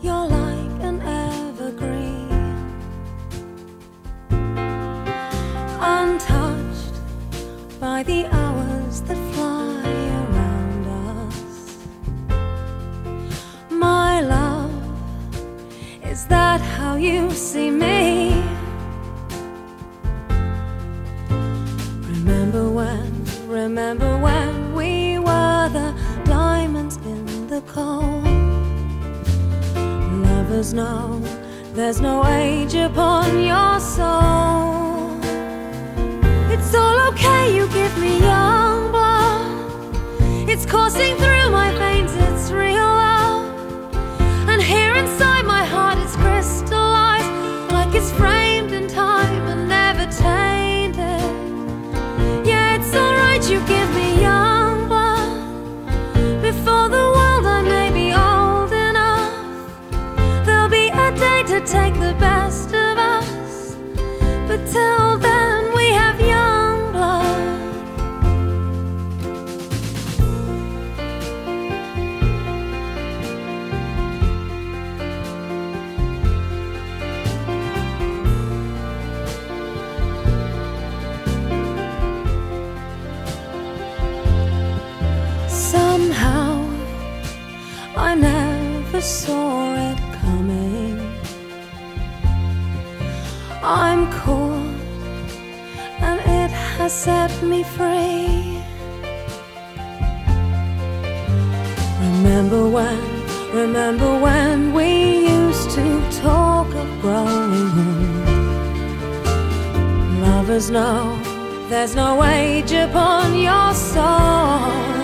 You're like an evergreen, untouched by the hours that fly around us. My love, is that how you see me? Remember when, remember when we were the diamonds in the coal? Lovers know there's no age upon your soul. It's all okay, you give me young blood. It's coursing through my veins, never saw it coming. I'm caught, and it has set me free. Remember when, remember when we used to talk of growing old. Lovers know there's no age upon your soul.